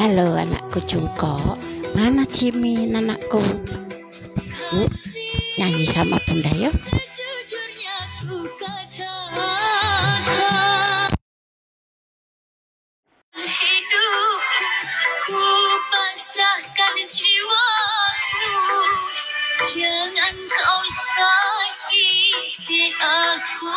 Halo anakku Jungko Mana Cimi anakku Yuk hmm? nyanyi sama bunda ya? yuk Jangan kau sakiti aku.